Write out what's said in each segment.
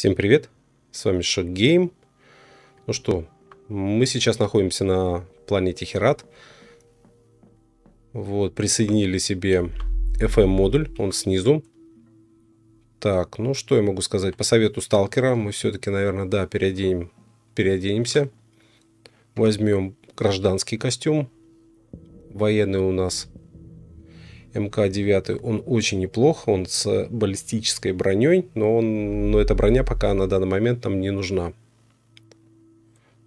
Всем привет, с вами Шок Гейм. Ну что, мы сейчас находимся на планете Херат. Вот, присоединили себе FM модуль, он снизу. Так, ну что я могу сказать? По совету сталкера мы все-таки, наверное, да, переоденем, переоденемся. Возьмем гражданский костюм. Военный у нас МК-9, он очень неплох, он с баллистической броней, но, он, но эта броня пока на данный момент нам не нужна.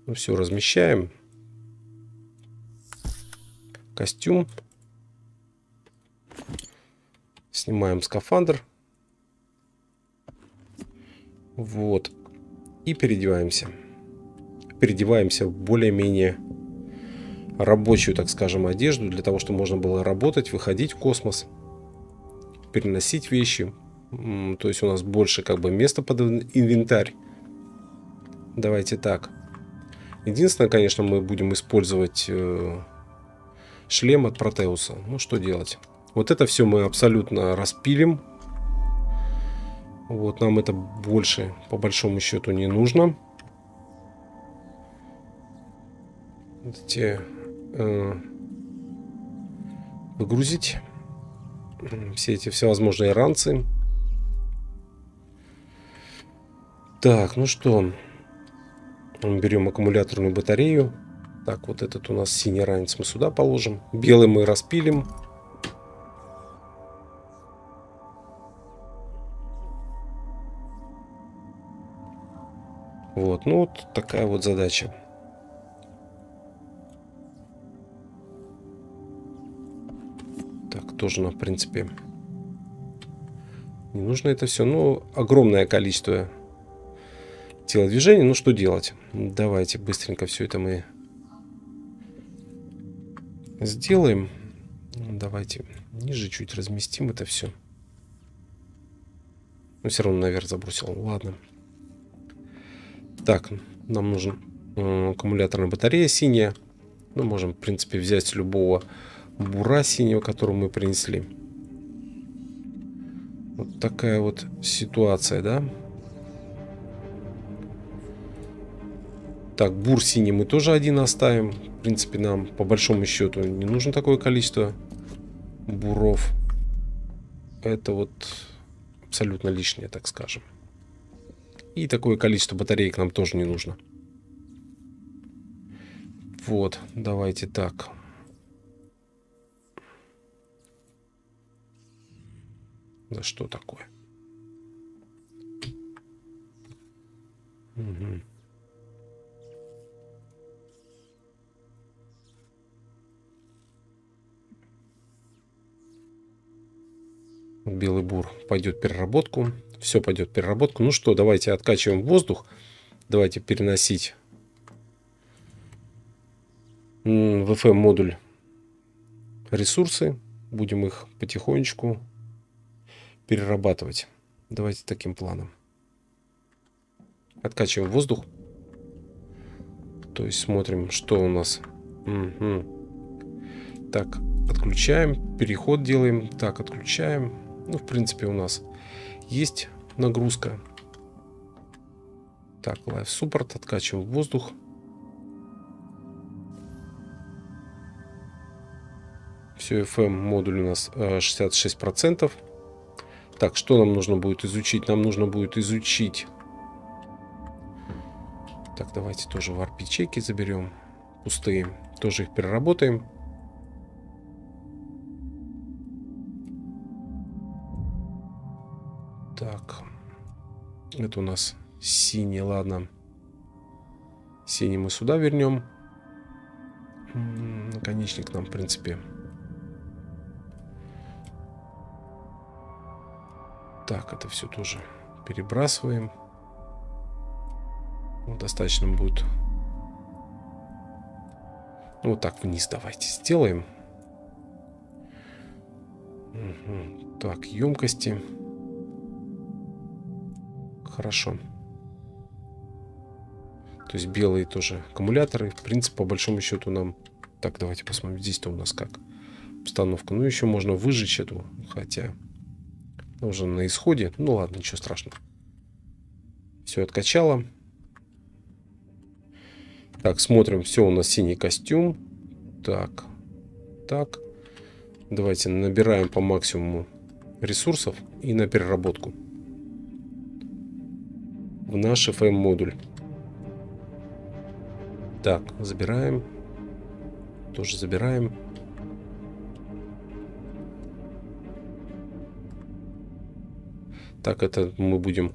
Ну все, размещаем. Костюм. Снимаем скафандр. Вот. И переодеваемся. Переодеваемся в более-менее рабочую, так скажем, одежду, для того, чтобы можно было работать, выходить в космос, переносить вещи. То есть у нас больше как бы места под инвентарь. Давайте так. Единственное, конечно, мы будем использовать э, шлем от Протеуса. Ну, что делать? Вот это все мы абсолютно распилим. Вот нам это больше, по большому счету, не нужно. Эти Э, выгрузить все эти всевозможные ранцы. Так, ну что, берем аккумуляторную батарею. Так, вот этот у нас синий ранец мы сюда положим. Белый мы распилим. Вот, ну вот такая вот задача. Тоже нам, в принципе, не нужно это все. Ну, огромное количество телодвижений. Ну, что делать? Давайте быстренько все это мы сделаем. Давайте ниже чуть разместим это все. Но все равно наверх забросил. Ладно. Так, нам нужен аккумуляторная батарея синяя. Ну, можем, в принципе, взять любого бура синего, которую мы принесли. Вот такая вот ситуация, да? Так, бур синий мы тоже один оставим. В принципе, нам по большому счету не нужно такое количество буров. Это вот абсолютно лишнее, так скажем. И такое количество батареек нам тоже не нужно. Вот, давайте так. Да что такое? Угу. Белый бур пойдет переработку. Все пойдет переработку. Ну что, давайте откачиваем воздух. Давайте переносить в FM модуль ресурсы. Будем их потихонечку перерабатывать. Давайте таким планом. Откачиваем воздух. То есть смотрим, что у нас. Угу. Так, отключаем. Переход делаем. Так, отключаем. Ну, в принципе, у нас есть нагрузка. Так, Live Support. Откачиваем воздух. Все, FM модуль у нас 66%. Так, что нам нужно будет изучить? Нам нужно будет изучить... Так, давайте тоже варп-ячейки заберем. Пустые. Тоже их переработаем. Так. Это у нас синий, ладно. Синий мы сюда вернем. Наконечник нам, в принципе, Так, это все тоже перебрасываем. Ну, достаточно будет. Ну, вот так вниз давайте сделаем. Угу. Так, емкости. Хорошо. То есть белые тоже аккумуляторы. В принципе, по большому счету нам... Так, давайте посмотрим. Здесь-то у нас как установка. Ну, еще можно выжечь эту, хотя уже на исходе. Ну ладно, ничего страшного. Все откачало. Так, смотрим. Все, у нас синий костюм. Так. Так. Давайте набираем по максимуму ресурсов и на переработку. В наш FM-модуль. Так, забираем. Тоже забираем. Так, это мы будем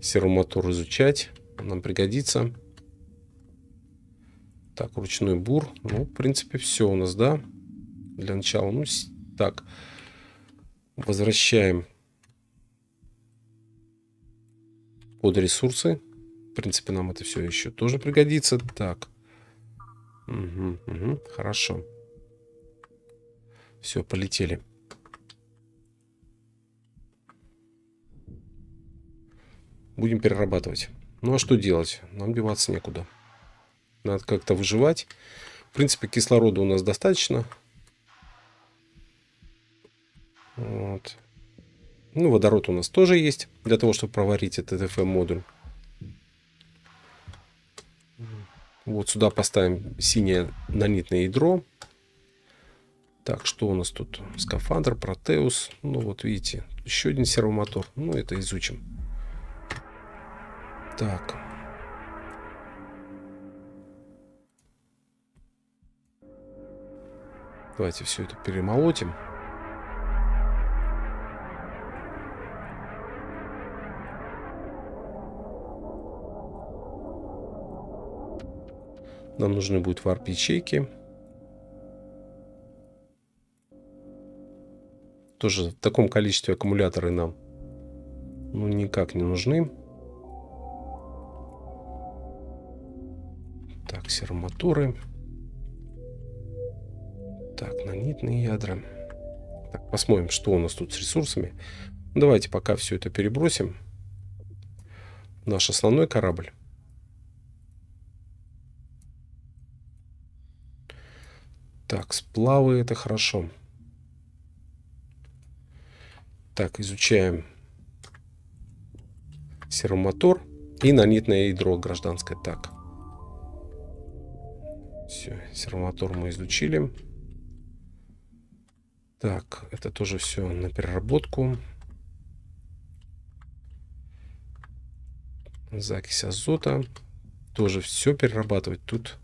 серомотор изучать. Нам пригодится. Так, ручной бур. Ну, в принципе, все у нас, да? Для начала. Ну, так. Возвращаем под ресурсы. В принципе, нам это все еще тоже пригодится. Так. Угу, угу, хорошо. Все, полетели. Будем перерабатывать. Ну а что делать? Нам деваться некуда. Надо как-то выживать. В принципе, кислорода у нас достаточно. Вот. Ну, водород у нас тоже есть для того, чтобы проварить этот FM-модуль. Вот сюда поставим синее нанитное ядро. Так, что у нас тут? Скафандр, Протеус. Ну, вот видите, еще один сервомотор. Ну, это изучим. Так. Давайте все это перемолотим. Нам нужны будут варп-ячейки. Тоже в таком количестве аккумуляторы нам ну, никак не нужны. Серомоторы. Так, нанитные ядра. Так, посмотрим, что у нас тут с ресурсами. Давайте пока все это перебросим. Наш основной корабль. Так, сплавы это хорошо. Так, изучаем серомотор и нанитное ядро гражданское. Так. Все, серомотор мы изучили. Так, это тоже все на переработку. Закись азота. Тоже все перерабатывать. Тут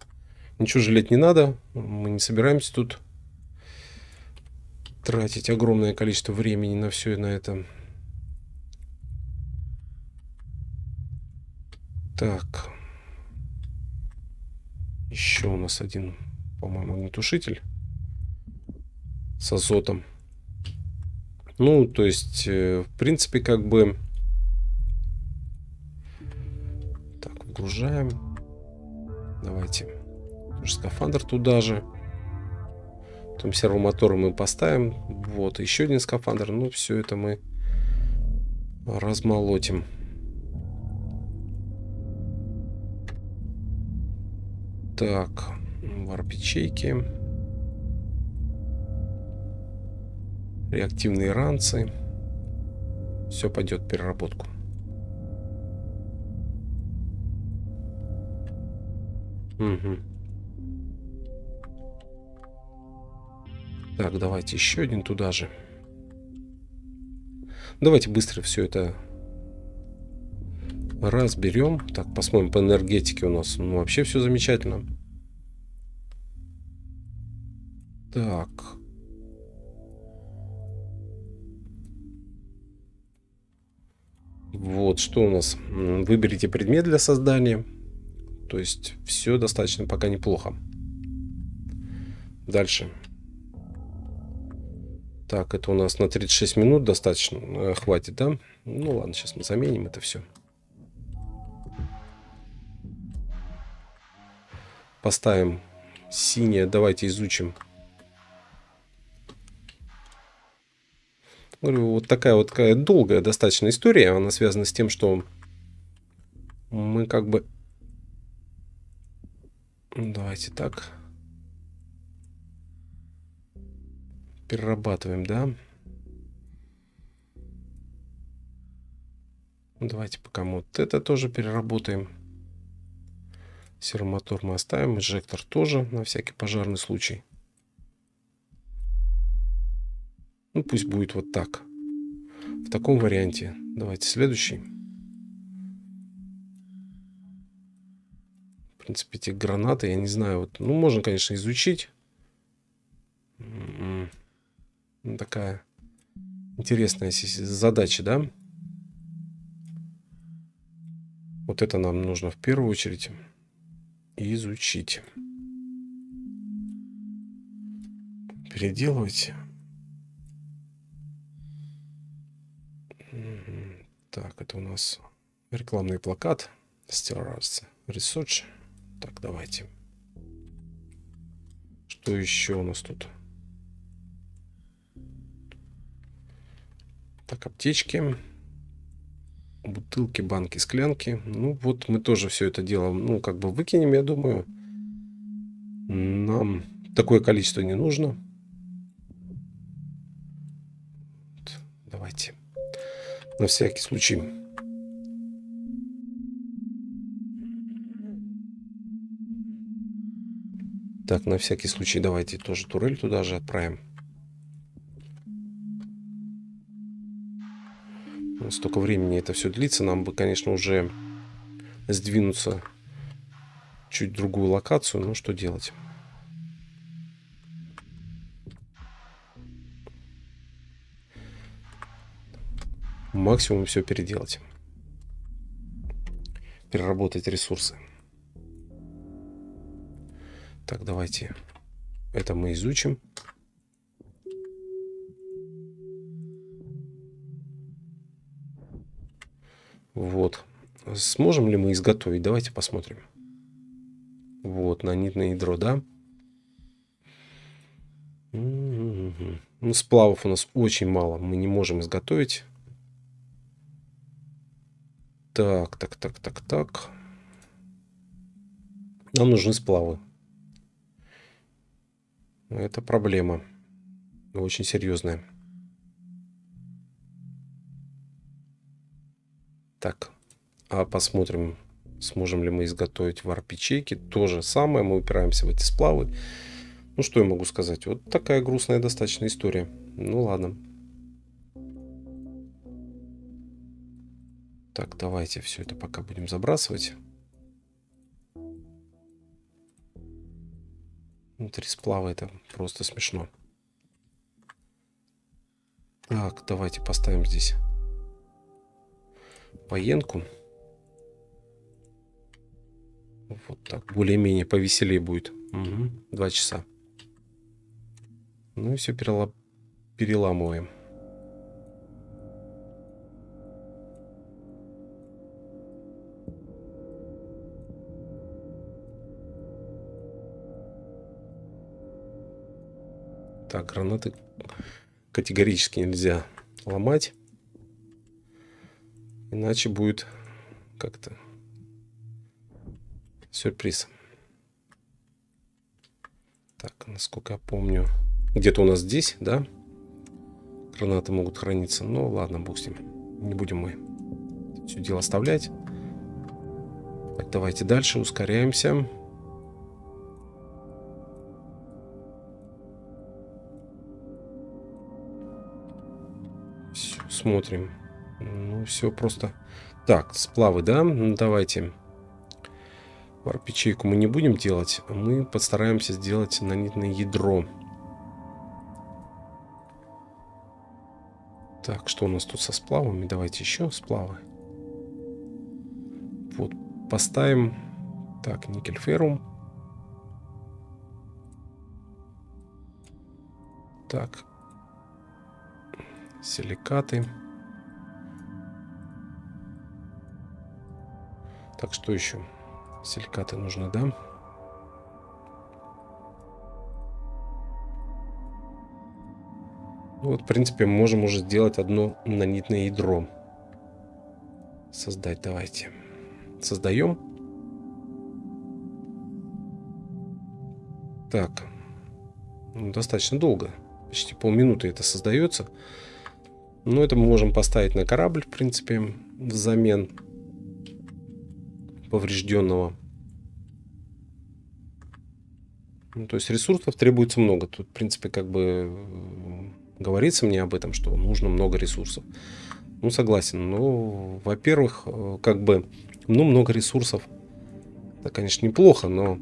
Ничего жалеть не надо. Мы не собираемся тут тратить огромное количество времени на все на это. Так. Еще у нас один, по-моему, огнетушитель с азотом. Ну, то есть, э, в принципе, как бы... Так, вгружаем. Давайте скафандр туда же. Потом сервомоторы мы поставим. Вот, еще один скафандр. Ну, все это мы размолотим. Так, варп-ячейки. Реактивные ранцы. Все пойдет в переработку. Угу. Так, давайте еще один туда же. Давайте быстро все это разберем. Так, посмотрим по энергетике у нас. Ну, вообще все замечательно. Так. Вот, что у нас? Выберите предмет для создания. То есть, все достаточно пока неплохо. Дальше. Так, это у нас на 36 минут достаточно э, хватит, да? Ну ладно, сейчас мы заменим это все. Поставим синее. Давайте изучим. Говорю, вот такая вот такая долгая достаточно история. Она связана с тем, что мы как бы... Давайте так. перерабатываем, да? Ну, давайте пока вот это тоже переработаем. Серомотор мы оставим, инжектор тоже на всякий пожарный случай. Ну, пусть будет вот так. В таком варианте. Давайте следующий. В принципе, эти гранаты, я не знаю, вот, ну, можно, конечно, изучить. М-м. Ну, такая интересная задача, да? Вот это нам нужно в первую очередь изучить. Переделывать. Так, это у нас рекламный плакат. Stars Research. Так, давайте. Что еще у нас тут? Так, аптечки. Бутылки, банки, склянки. Ну, вот мы тоже все это дело, ну, как бы выкинем, я думаю. Нам такое количество не нужно. Давайте на всякий случай. Так, на всякий случай давайте тоже турель туда же отправим. Столько времени это все длится. Нам бы, конечно, уже сдвинуться чуть другую локацию. Но что делать? максимум все переделать. Переработать ресурсы. Так, давайте это мы изучим. Вот. Сможем ли мы изготовить? Давайте посмотрим. Вот, нанитное ядро, да? Ну, сплавов у нас очень мало. Мы не можем изготовить. Так, так, так, так, так. Нам нужны сплавы. Это проблема. Очень серьезная. Так, а посмотрим, сможем ли мы изготовить варп-ячейки. То же самое, мы упираемся в эти сплавы. Ну, что я могу сказать? Вот такая грустная достаточно история. Ну, ладно. Так, давайте все это пока будем забрасывать. Внутри сплава это просто смешно. Так, давайте поставим здесь военку. Вот так, более-менее повеселее будет. Угу, два часа. Ну и все переламываем. Так, гранаты категорически нельзя ломать. Иначе будет как-то сюрприз. Так, насколько я помню, где-то у нас здесь, да, гранаты могут храниться. Ну, ладно, бог с ним. Не будем мы все дело оставлять. Так, давайте дальше, ускоряемся. смотрим. Ну, все просто... Так, сплавы, да? Ну, давайте. Варп-ячейку мы не будем делать. Мы постараемся сделать нанитное ядро. Так, что у нас тут со сплавами? Давайте еще сплавы. Вот, поставим... Так, никель феррум. Так, силикаты. Так, что еще? Силикаты нужны, да? Ну вот, в принципе, можем уже сделать одно нанитное ядро. Создать давайте. Создаем. Так. Ну, достаточно долго. Почти полминуты это создается. Но это мы можем поставить на корабль, в принципе. взамен поврежденного. Ну, то есть ресурсов требуется много. Тут, в принципе, как бы говорится мне об этом, что нужно много ресурсов. Ну, согласен. Ну, во-первых, э, как бы, ну, много ресурсов. Это, конечно, неплохо, но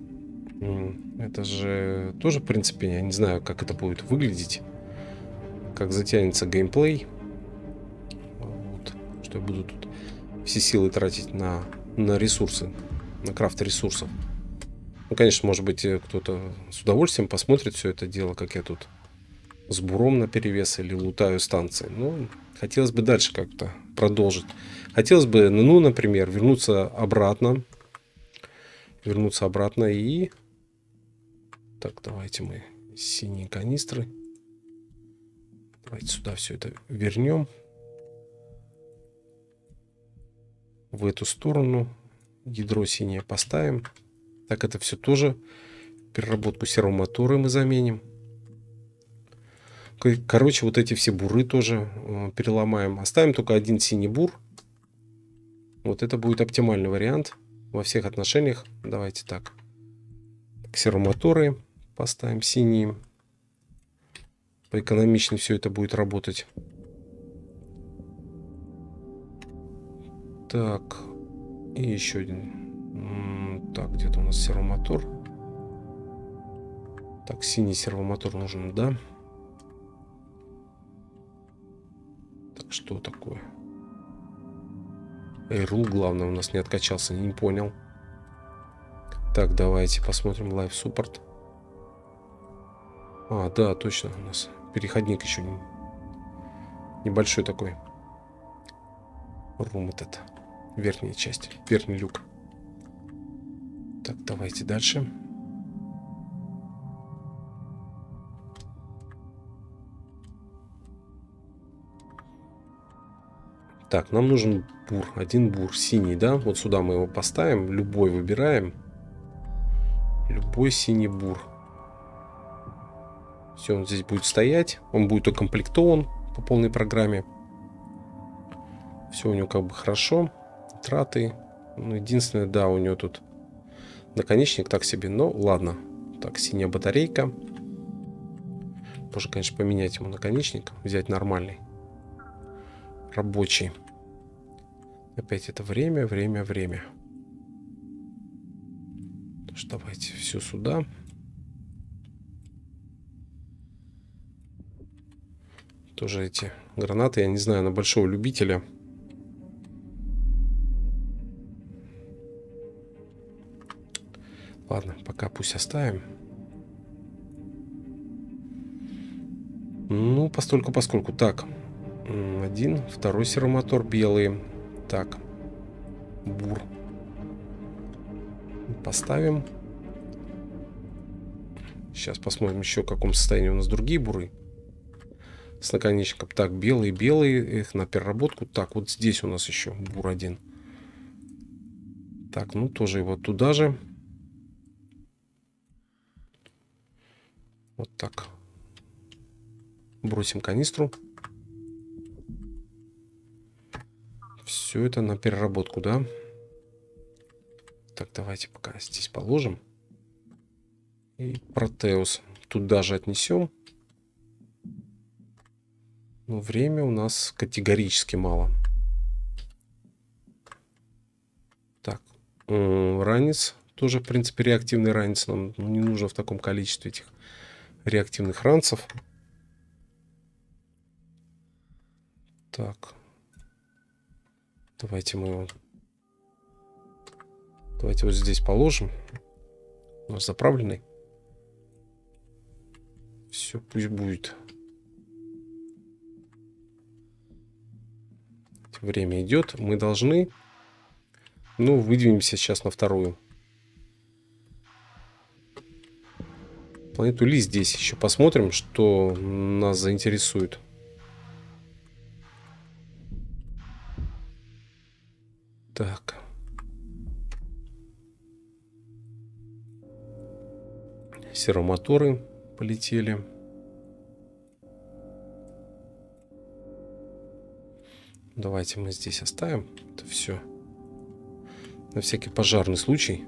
это же тоже, в принципе, я не знаю, как это будет выглядеть. Как затянется геймплей. Вот. Что я буду тут все силы тратить на, на ресурсы, на крафт ресурсов. Ну, конечно, может быть, э, кто-то с удовольствием посмотрит все это дело, как я тут с буром на перевес или лутаю станции. Ну, хотелось бы дальше как-то продолжить. Хотелось бы, ну, например, вернуться обратно. Вернуться обратно и... Так, давайте мы синие канистры. Давайте сюда все это вернем. В эту сторону ядро синее поставим. Так, это все тоже переработку сервомотора мы заменим. Короче, вот эти все буры тоже э, переломаем. Оставим только один синий бур. Вот это будет оптимальный вариант во всех отношениях. Давайте так. Сервомоторы поставим синие. Поэкономичнее все это будет работать. Так. И еще один. Так, где-то у нас сервомотор. Так, синий сервомотор нужен, да? Так, что такое? Эйрул, главное, у нас не откачался, не понял. Так, давайте посмотрим Live Support. А, да, точно, у нас переходник еще не... небольшой такой. Рум этот, верхняя часть, верхний люк. Так, давайте дальше. Так, нам нужен бур. Один бур синий, да? Вот сюда мы его поставим. Любой выбираем. Любой синий бур. Все, он здесь будет стоять. Он будет укомплектован по полной программе. Все у него как бы хорошо. Траты. Ну, единственное, да, у него тут наконечник так себе. Но ладно. Так, синяя батарейка. Можно, конечно, поменять ему наконечник. Взять нормальный. Рабочий. Опять это время, время, время. Давайте все сюда. Тоже эти гранаты, я не знаю, на большого любителя. Ладно, пока пусть оставим. Ну, постольку поскольку. Так, один, второй серомотор белый. Так. Бур. Поставим. Сейчас посмотрим еще, в каком состоянии у нас другие буры. С наконечником. Так, белые-белые. Их на переработку. Так, вот здесь у нас еще бур один. Так, ну тоже его туда же. Вот так. Бросим канистру. Все это на переработку, да? Так, давайте пока здесь положим. И протеус тут даже отнесем. Но время у нас категорически мало. Так, ранец. Тоже, в принципе, реактивный ранец. Нам не нужно в таком количестве этих реактивных ранцев. Так. Давайте мы его... Давайте вот здесь положим. У нас заправленный. Все, пусть будет. Время идет. Мы должны... Ну, выдвинемся сейчас на вторую. Планету Ли здесь еще посмотрим, что нас заинтересует. Так. Серомоторы полетели. Давайте мы здесь оставим это все. На всякий пожарный случай.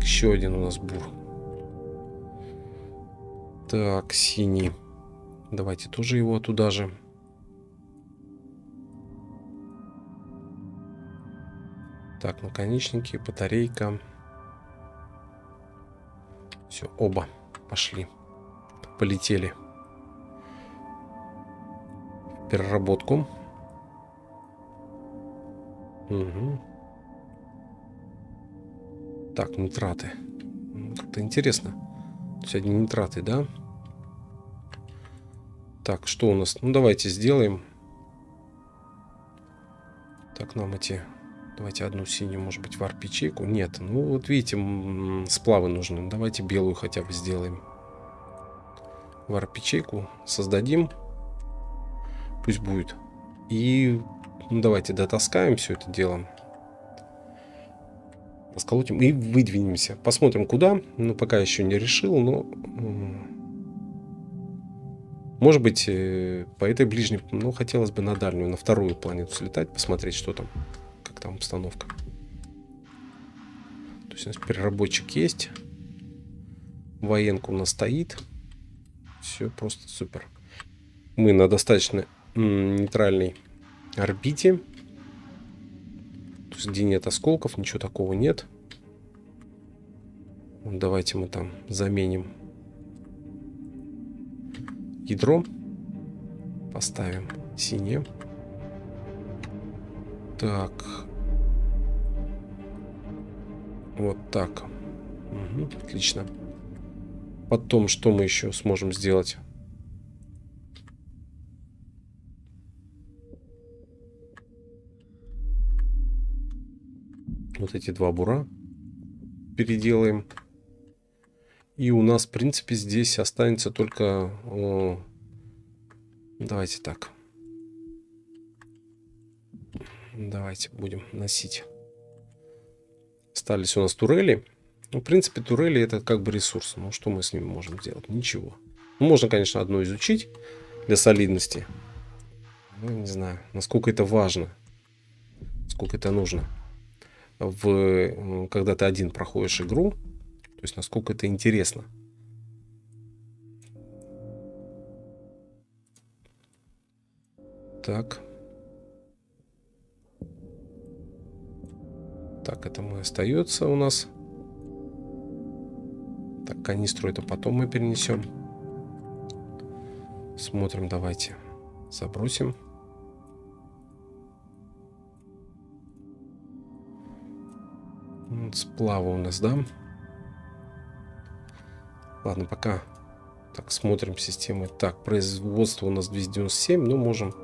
Еще один у нас бур. Так, синий. Давайте тоже его туда же. Так, наконечники, батарейка. Все, оба пошли. Полетели. Переработку. Угу. Так, нитраты. Как-то интересно. Одни нитраты, да? Так, что у нас? Ну, давайте сделаем. Так, нам эти Давайте одну синюю, может быть, варп-ячейку. Нет, ну вот видите, сплавы нужны. Давайте белую хотя бы сделаем. Варп-ячейку создадим. Пусть будет. И ну, давайте дотаскаем все это дело. Расколотим и выдвинемся. Посмотрим куда. Ну, пока еще не решил, но... Может быть, э, по этой ближней... Ну, хотелось бы на дальнюю, на вторую планету слетать, посмотреть, что там там обстановка. То есть у нас переработчик есть. Военка у нас стоит. Все просто супер. Мы на достаточно нейтральной орбите. Где нет осколков, ничего такого нет. Давайте мы там заменим ядро. Поставим синее. Так, вот так. Угу, отлично. Потом, что мы еще сможем сделать? Вот эти два бура переделаем. И у нас, в принципе, здесь останется только... О, давайте так. Давайте будем носить остались у нас турели. Ну, в принципе, турели это как бы ресурс. Ну, что мы с ними можем сделать? Ничего. Ну, можно, конечно, одно изучить для солидности. Ну, не знаю, насколько это важно. Сколько это нужно. В, когда ты один проходишь игру, то есть насколько это интересно. Так. Так, это мы остается у нас. Так, канистру это потом мы перенесем. Смотрим, давайте. Забросим. Сплава у нас, да? Ладно, пока. Так, смотрим системы. Так, производство у нас 297. Ну, можем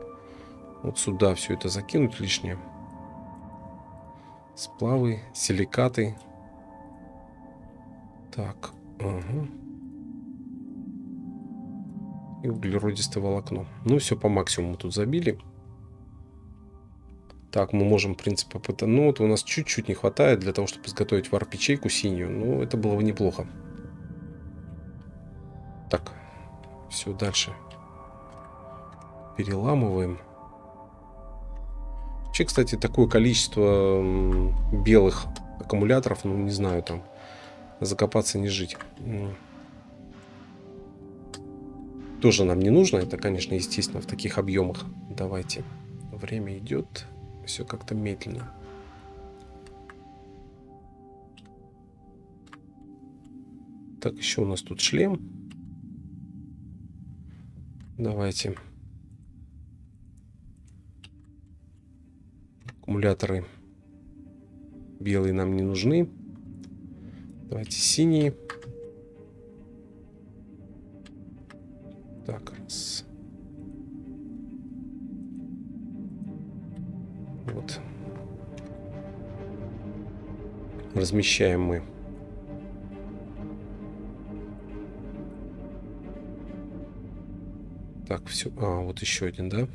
вот сюда все это закинуть лишнее. Сплавы, силикаты. Так, ага. И углеродистое волокно. Ну, все по максимуму тут забили. Так, мы можем, в принципе, попытаться... Ну, вот у нас чуть-чуть не хватает для того, чтобы изготовить варп-ячейку синюю. Ну, это было бы неплохо. Так, все, дальше. Переламываем. Вообще, кстати, такое количество белых аккумуляторов, ну, не знаю, там, закопаться не жить. Тоже нам не нужно, это, конечно, естественно, в таких объемах. Давайте. Время идет, все как-то медленно. Так, еще у нас тут шлем. Давайте. Аккумуляторы белые нам не нужны. Давайте синие. Так, раз. Вот. Размещаем мы. Так, все. А, вот еще один, да?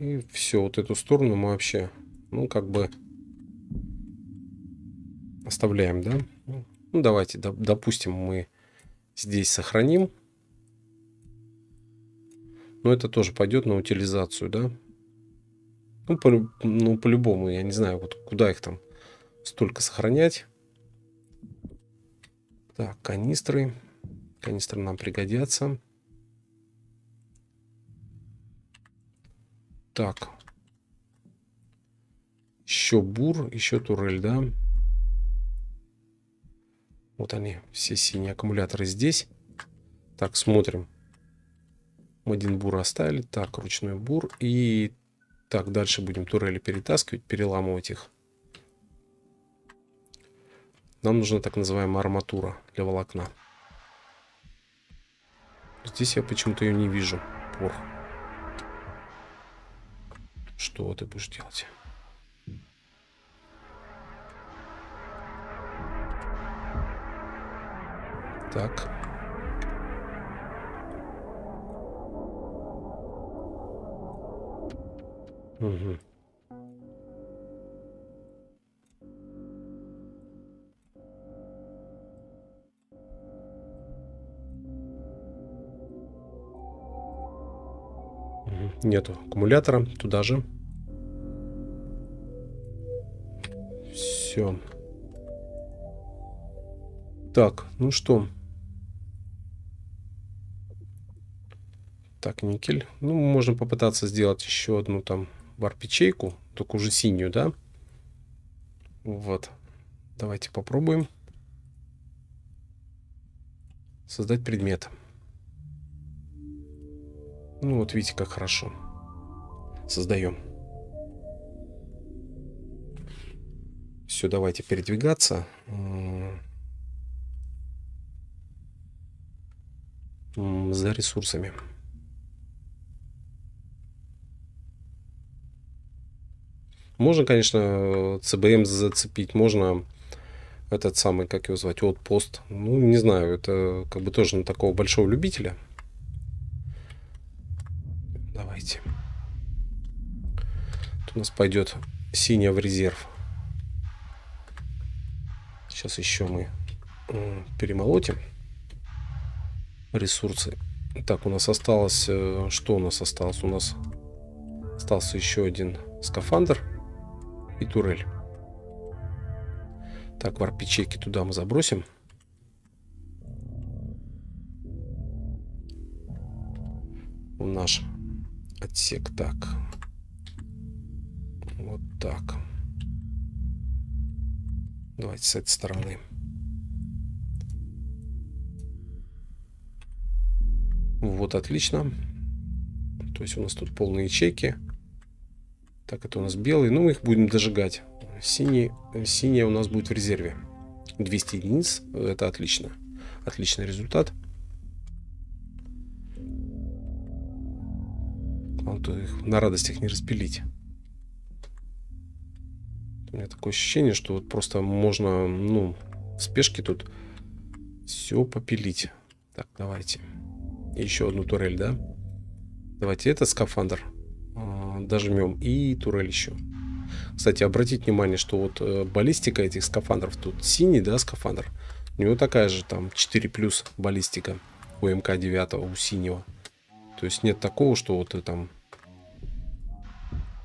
И все, вот эту сторону мы вообще, ну, как бы оставляем, да? Ну, давайте, допустим, мы здесь сохраним. Но это тоже пойдет на утилизацию, да? Ну, по, ну, по-любому, я не знаю, вот куда их там столько сохранять. Так, канистры. Канистры нам пригодятся. Так. Еще бур, еще турель, да? Вот они, все синие аккумуляторы здесь. Так, смотрим. Мы один бур оставили. Так, ручной бур. И так, дальше будем турели перетаскивать, переламывать их. Нам нужна так называемая арматура для волокна. Здесь я почему-то ее не вижу. Пор. Что ты будешь делать? Так. Угу. Нету аккумулятора. Туда же. Все. Так, ну что. Так, никель. Ну, можно попытаться сделать еще одну там варп-ячейку, только уже синюю, да? Вот. Давайте попробуем. Создать предмет. Ну вот видите, как хорошо. Создаем. Все, давайте передвигаться. За ресурсами. Можно, конечно, ЦБМ зацепить, можно этот самый, как его звать, отпост. Ну, не знаю, это как бы тоже на такого большого любителя – Давайте. Тут у нас пойдет синяя в резерв. Сейчас еще мы перемолотим ресурсы. Так, у нас осталось... Э, что у нас осталось? У нас остался еще один скафандр и турель. Так, варп-ячейки туда мы забросим. В наш отсек. Так. Вот так. Давайте с этой стороны. Вот, отлично. То есть у нас тут полные ячейки. Так, это у нас белый. Ну, мы их будем дожигать. Синий, синяя у нас будет в резерве. 200 единиц. Это отлично. Отличный результат. то их на радостях не распилить. У меня такое ощущение, что вот просто можно, ну, в спешке тут все попилить. Так, давайте. Еще одну турель, да? Давайте этот скафандр э, дожмем и турель еще. Кстати, обратите внимание, что вот э, баллистика этих скафандров, тут синий, да, скафандр. У него такая же там 4 плюс баллистика у МК-9, у синего. То есть нет такого, что вот ты там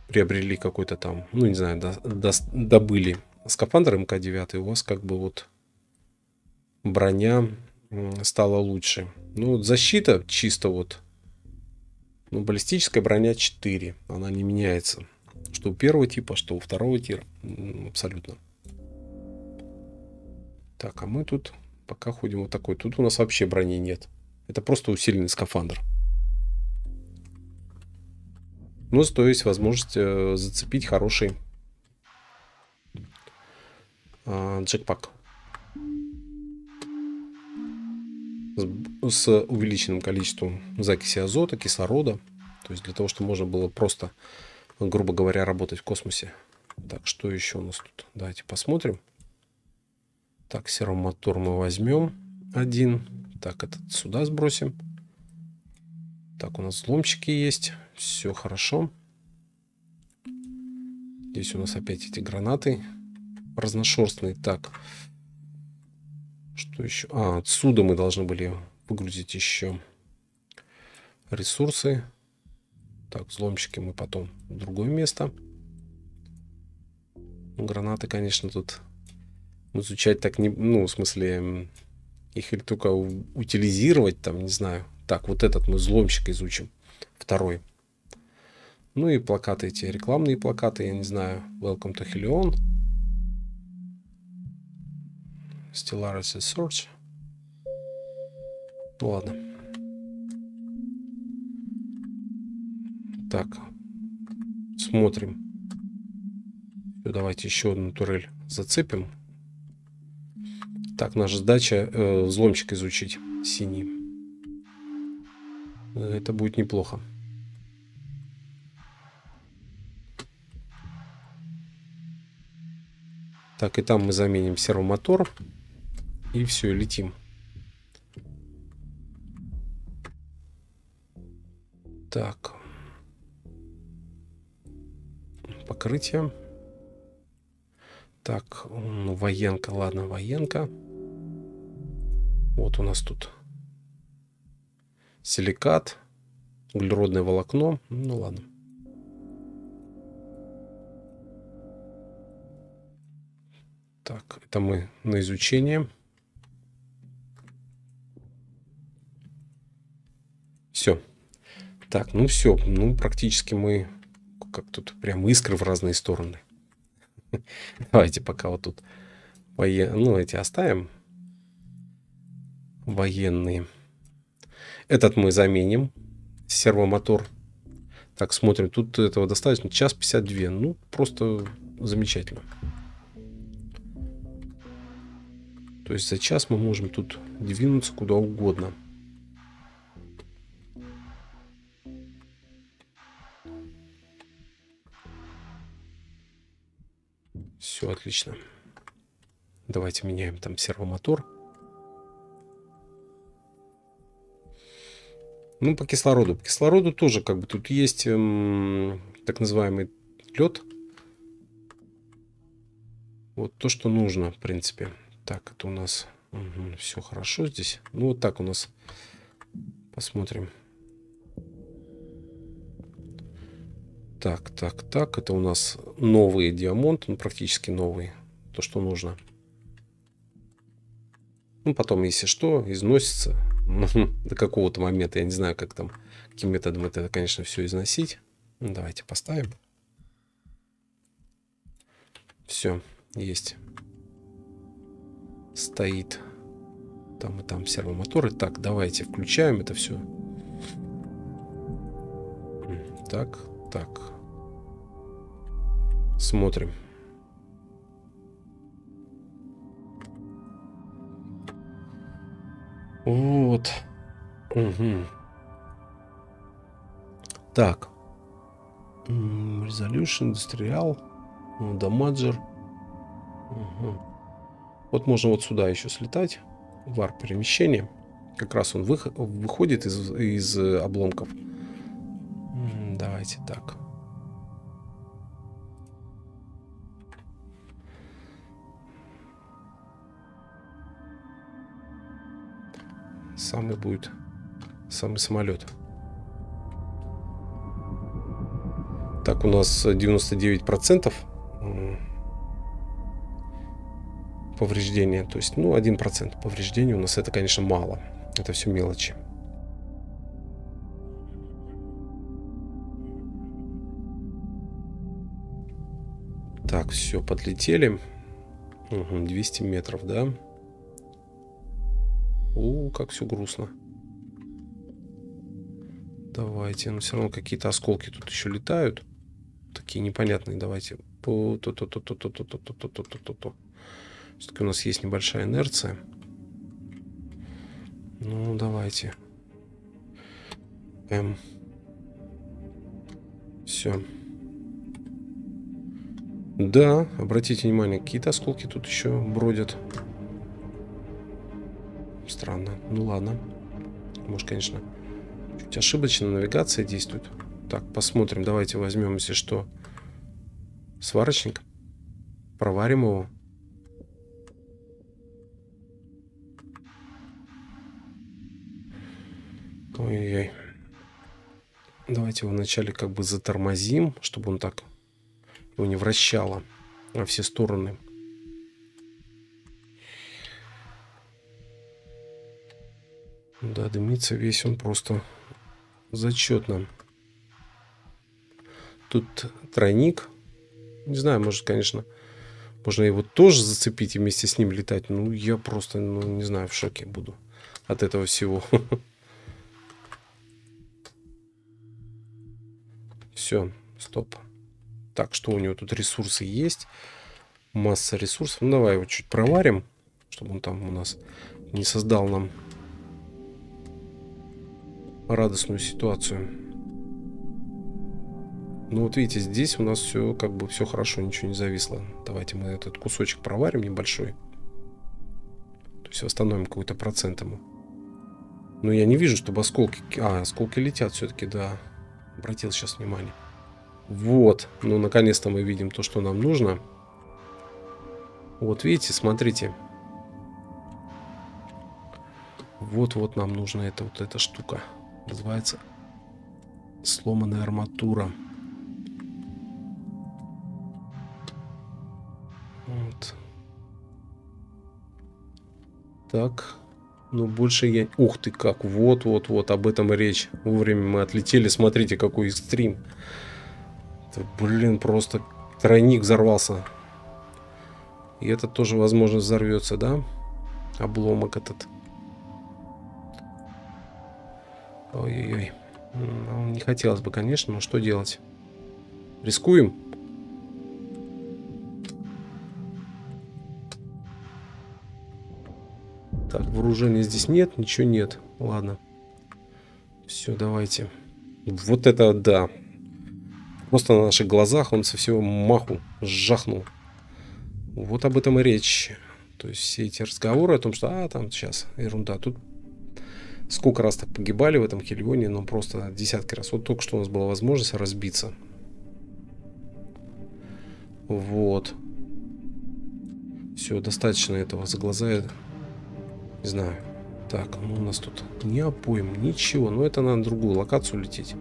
приобрели какой-то там, ну не знаю, до, до, добыли скафандр МК-9, у вас как бы вот броня стала лучше. Ну вот защита чисто вот, ну баллистическая броня 4, она не меняется. Что у первого типа, что у второго тира, абсолютно. Так, а мы тут пока ходим вот такой. Тут у нас вообще брони нет. Это просто усиленный скафандр. Но ну, зато есть возможность э, зацепить хороший э, джекпак. С увеличенным количеством закиси азота, кислорода. То есть для того, чтобы можно было просто, грубо говоря, работать в космосе. Так, что еще у нас тут? Давайте посмотрим. Так, серомотор мы возьмем один. Так, этот сюда сбросим. Так, у нас взломчики есть. Все хорошо. Здесь у нас опять эти гранаты разношерстные. Так. Что еще? А, отсюда мы должны были выгрузить еще ресурсы. Так, взломщики мы потом в другое место. Гранаты, конечно, тут изучать так не... Ну, в смысле, их или только утилизировать, там, не знаю. Так, вот этот мы взломщик изучим. Второй. Ну и плакаты эти, рекламные плакаты, я не знаю. Welcome to Helion. Stellaris Search. Ну ладно. Так. Смотрим. Все, давайте еще одну турель зацепим. Так, наша задача э, взломчик изучить синий. Это будет неплохо. Так, и там мы заменим сервомотор. И все, летим. Так. Покрытие. Так, ну, военка, ладно, военка. Вот у нас тут силикат, углеродное волокно. Ну ладно. Так, это мы на изучение. Все. Так, ну все. Ну, практически мы как тут прям искры в разные стороны. Давайте пока вот тут воен... ну, эти оставим. Военные. Этот мы заменим. Сервомотор. Так, смотрим. Тут этого достаточно. Час 52. Ну, просто замечательно. То есть за час мы можем тут двинуться куда угодно. Все отлично. Давайте меняем там сервомотор. Ну, по кислороду. По кислороду тоже как бы тут есть эм, так называемый лед. Вот то, что нужно, в принципе. Так, это у нас угу, все хорошо здесь. Ну, вот так у нас. Посмотрим. Так, так, так. Это у нас новый диамонт. Ну, практически новый. То, что нужно. Ну, потом, если что, износится до какого-то момента. Я не знаю, как там, каким методом это, конечно, все износить. Ну, давайте поставим. Все, есть стоит. Там и там сервомоторы. Так, давайте включаем это все. Так, так. Смотрим. Вот. Угу. Так. Resolution, Industrial, Damager. Угу. Вот можно вот сюда еще слетать. Вар перемещения. Как раз он вых выходит из, из обломков. Давайте так. Самый будет самый самолет. Так, у нас 99 процентов повреждения. То есть, ну, 1% повреждений у нас это, конечно, мало. Это все мелочи. Так, все, подлетели. Угу, 200 метров, да? У, как все грустно. Давайте, но все равно какие-то осколки тут еще летают. Такие непонятные. Давайте. Все-таки у нас есть небольшая инерция. Ну, давайте. М. Все. Да, обратите внимание, какие-то осколки тут еще бродят. Странно. Ну ладно. Может, конечно, чуть ошибочно навигация действует. Так, посмотрим. Давайте возьмем, если что, сварочник. Проварим его. Ой-ой-ой. Давайте его вначале как бы затормозим, чтобы он так его не вращало во все стороны. Да, дымится весь он просто зачетно. Тут тройник. Не знаю, может, конечно, можно его тоже зацепить и вместе с ним летать. Ну, я просто, ну, не знаю, в шоке буду от этого всего. Все, стоп. Так, что у него тут ресурсы есть? Масса ресурсов. Ну, давай его чуть проварим, чтобы он там у нас не создал нам радостную ситуацию. Ну вот видите, здесь у нас все как бы все хорошо, ничего не зависло. Давайте мы этот кусочек проварим небольшой. То есть восстановим какой-то процент ему. Но я не вижу, чтобы осколки... А, осколки летят все-таки, да. Обратил сейчас внимание. Вот. Ну, наконец-то мы видим то, что нам нужно. Вот, видите, смотрите. Вот-вот нам нужна эта вот эта штука. Называется сломанная арматура. Вот. Так. Ну, больше я... Ух ты как. Вот-вот-вот. Об этом и речь. Вовремя мы отлетели. Смотрите, какой экстрим. Это, блин, просто тройник взорвался. И этот тоже, возможно, взорвется, да? Обломок этот. Ой-ой-ой. Ну, не хотелось бы, конечно, но что делать? Рискуем? Так, вооружения здесь нет, ничего нет. Ладно. Все, давайте. Вот это да. Просто на наших глазах он со всего маху сжахнул. Вот об этом и речь. То есть все эти разговоры о том, что а, там сейчас ерунда. Тут сколько раз так погибали в этом Хельоне, но просто десятки раз. Вот только что у нас была возможность разбиться. Вот. Все, достаточно этого за глаза. Не знаю. Так, ну у нас тут не опоем, ничего. Но это надо на другую локацию лететь.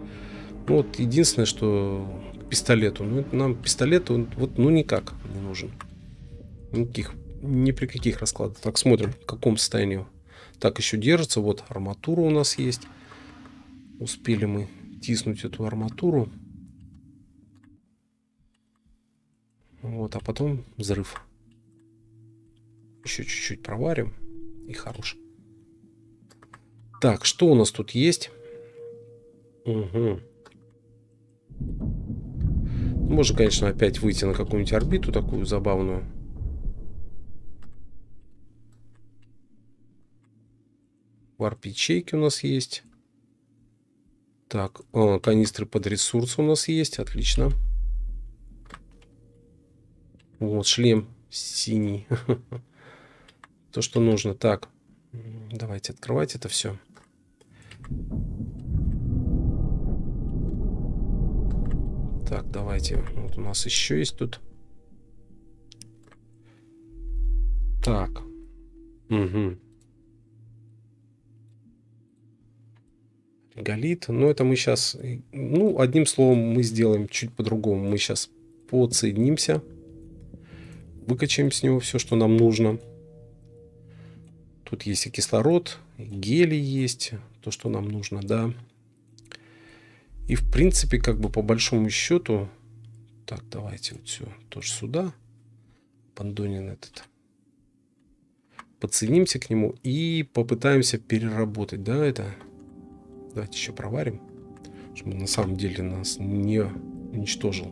Ну вот единственное, что к пистолету. Ну это нам пистолет, он, вот ну никак не нужен. Никаких, ни при каких раскладах. Так, смотрим, в каком состоянии так еще держится. Вот арматура у нас есть. Успели мы тиснуть эту арматуру. Вот, а потом взрыв. Еще чуть-чуть проварим. И хорош. Так, что у нас тут есть? Угу. Можно, конечно, опять выйти на какую-нибудь орбиту такую забавную. Варп-ячейки у нас есть. Так, канистры под ресурсы у нас есть. Отлично. Вот, шлем синий. То, что нужно. Так, давайте открывать это все. Так, давайте. Вот у нас еще есть тут. Так. Угу. Галит. Но это мы сейчас... Ну, одним словом, мы сделаем чуть по-другому. Мы сейчас подсоединимся. Выкачаем с него все, что нам нужно. Тут есть и кислород, и гели есть. То, что нам нужно, да. И, в принципе, как бы по большому счету... Так, давайте вот все тоже сюда. Пандонин этот подсоединимся к нему и попытаемся переработать, да, это Давайте еще проварим. Чтобы на самом деле нас не уничтожил.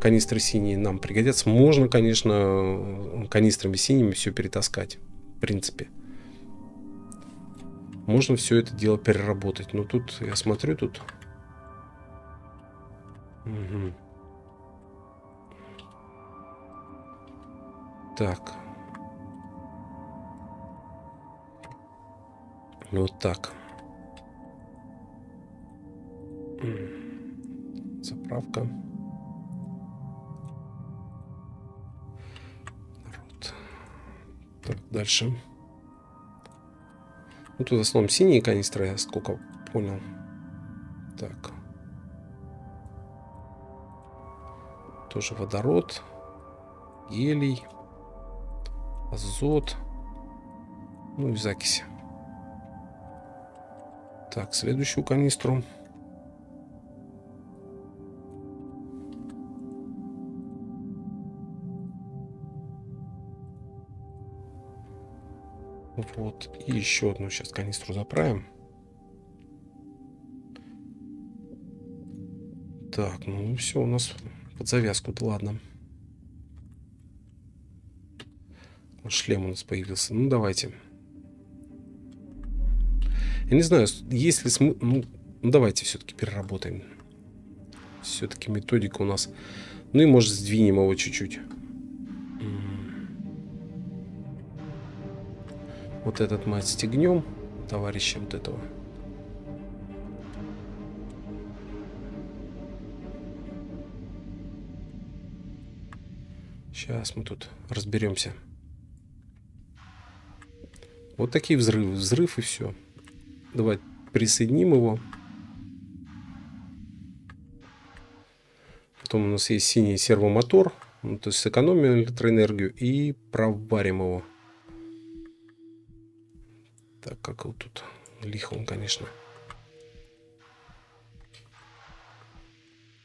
Канистры синие нам пригодятся. Можно, конечно, канистрами синими все перетаскать. В принципе. Можно все это дело переработать. Но тут, я смотрю, тут... Угу. Так. Вот так. Заправка. Народ. Так, дальше. Ну, тут в основном синие канистры, я сколько понял. Так. Тоже водород, гелий, азот, ну и закись. Так, следующую канистру. Вот. И еще одну сейчас канистру заправим. Так, ну все у нас под завязку, да ладно. Шлем у нас появился. Ну, давайте. Я не знаю, если смысл... Ну, ну, давайте все-таки переработаем. Все-таки методика у нас... Ну и, может, сдвинем его чуть-чуть. Вот этот мы отстегнем, товарища вот этого. Сейчас мы тут разберемся. Вот такие взрывы. Взрыв и все. Давай присоединим его. Потом у нас есть синий сервомотор. Ну, то есть сэкономим электроэнергию и проварим его. Так, как вот тут лихо он, конечно.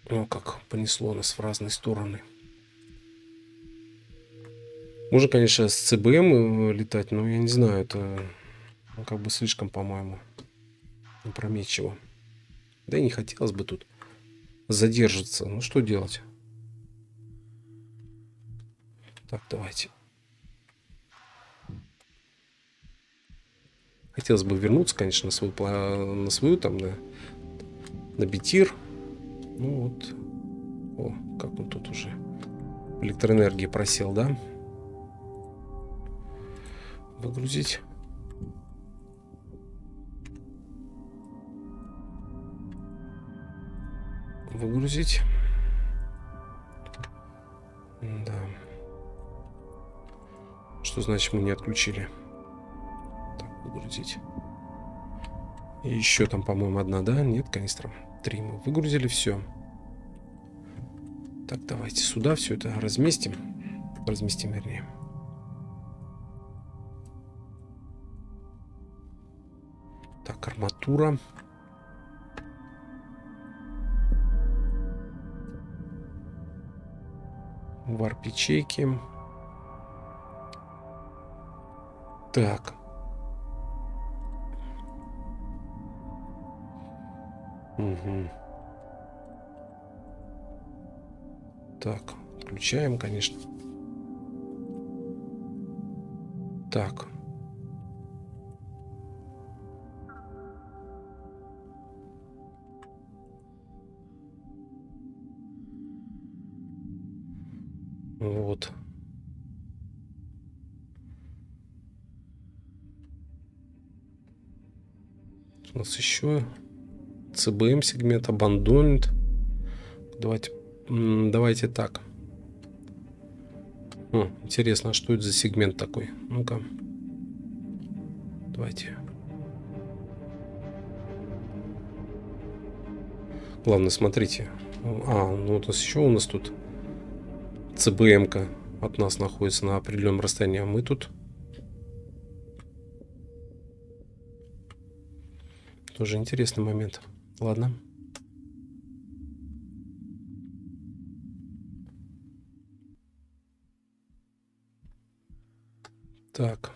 О, как понесло нас в разные стороны. Можно, конечно, с ЦБМ летать, но я не знаю, это ну, как бы слишком, по-моему, опрометчиво. Да и не хотелось бы тут задержаться. Ну, что делать? Так, давайте. Хотелось бы вернуться, конечно, на свою, на свою там, на, на битир. Ну вот. О, как он тут уже электроэнергии просел, да? Выгрузить. Выгрузить. Да. Что значит мы не отключили? выгрузить. И еще там, по-моему, одна, да? Нет, канистра. Три мы выгрузили, все. Так, давайте сюда все это разместим. Разместим, вернее. Так, арматура. Варп ячейки. Так. Угу. Так, включаем, конечно. Так. Вот. У нас еще CBM сегмент abandoned. Давайте, давайте так. О, интересно, а что это за сегмент такой? Ну-ка. Давайте. Главное, смотрите. А, ну вот еще у нас тут CBM-ка от нас находится на определенном расстоянии, а мы тут тоже интересный момент. Ладно. Так.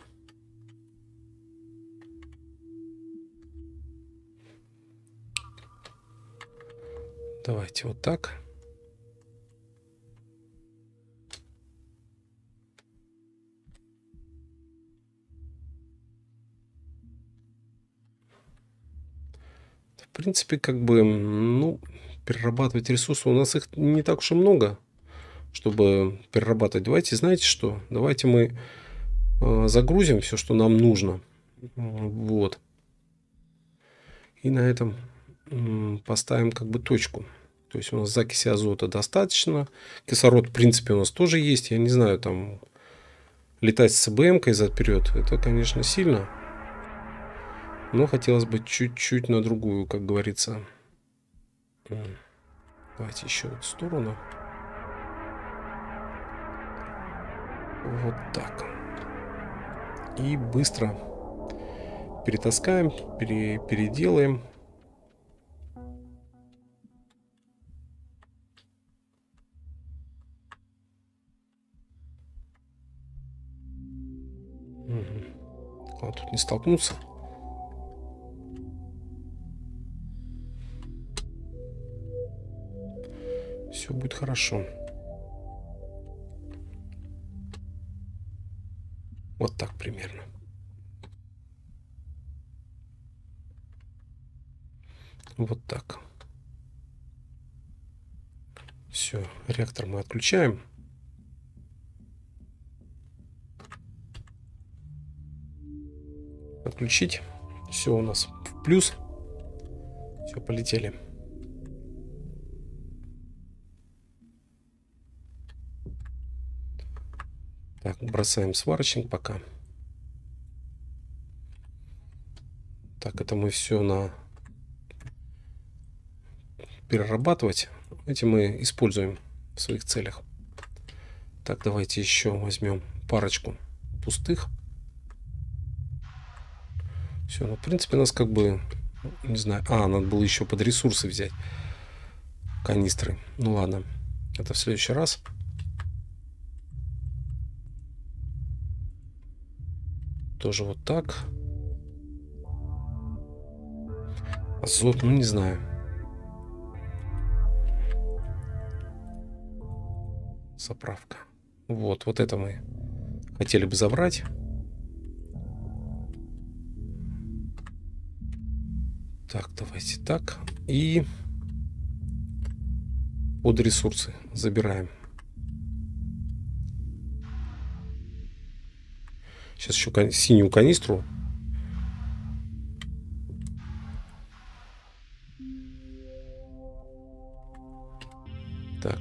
Давайте вот так. В принципе, как бы, ну, перерабатывать ресурсы, у нас их не так уж и много, чтобы перерабатывать. Давайте, знаете что, давайте мы э, загрузим все, что нам нужно. Вот. И на этом поставим как бы точку. То есть у нас закиси азота достаточно. Кислород, в принципе, у нас тоже есть. Я не знаю, там летать с ЦБМ-кой за вперед, это, конечно, сильно. Но хотелось бы чуть-чуть на другую, как говорится. Давайте еще в сторону. Вот так. И быстро перетаскаем, пере, переделаем. Угу. А тут не столкнуться. Все будет хорошо. Вот так примерно. Вот так. Все, реактор мы отключаем. Отключить. Все у нас в плюс. Все, полетели. Так, бросаем сварочник пока. Так, это мы все на перерабатывать. Эти мы используем в своих целях. Так, давайте еще возьмем парочку пустых. Все, ну, в принципе, нас как бы, не знаю, а, надо было еще под ресурсы взять канистры. Ну ладно, это в следующий раз. Тоже вот так. Азот, ну не знаю. Заправка. Вот, вот это мы хотели бы забрать. Так, давайте так. И под ресурсы забираем. Сейчас еще синюю канистру. Так.